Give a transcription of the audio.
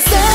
さ